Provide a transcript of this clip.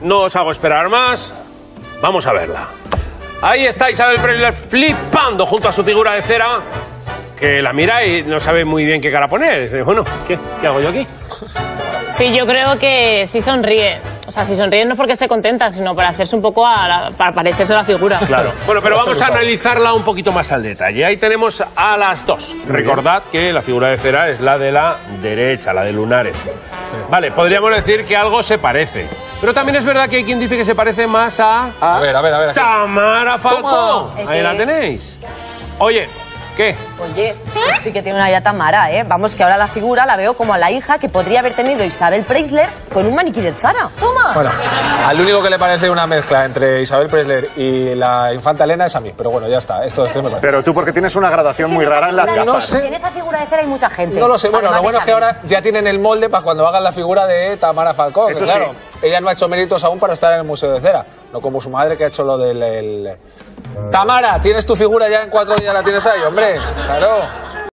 no os hago esperar más. Vamos a verla. Ahí está Isabel Presley flipando junto a su figura de cera, que la mira y no sabe muy bien qué cara poner. Dice, bueno, ¿qué, qué hago yo aquí? Sí, yo creo que sí sonríe. O sea, si sonríe no es porque esté contenta, sino para hacerse un poco a la- para parecerse a la figura. Claro. Bueno, pero vamos a analizarla un poquito más al detalle. Ahí tenemos a las dos. Recordad que la figura de cera es la de la derecha, la de lunares. Vale, podríamos decir que algo se parece. Pero también es verdad que hay quien dice que se parece más a... A ver, a ver, a ver. Tamara Falcón. Toma. Ahí la tenéis. Oye, ¿qué? Oye, pues sí que tiene una ya Tamara, ¿eh? Vamos, que ahora la figura la veo como a la hija que podría haber tenido Isabel Preisler con un maniquí del Zara. ¡Toma! Al único que le parece una mezcla entre Isabel Presley y la infanta Elena es a mí, pero bueno, ya está. Esto es que me parece. Pero tú porque tienes una gradación muy rara en las gafas. No sé. En esa figura de cera hay mucha gente. No lo sé, bueno, lo bueno es que ahora ya tienen el molde para cuando hagan la figura de Tamara Falcón. Eso que claro, sí. ella no ha hecho méritos aún para estar en el Museo de Cera, no como su madre que ha hecho lo del... el- Tamara, tienes tu figura ya en cuatro días, la tienes ahí, hombre. Claro.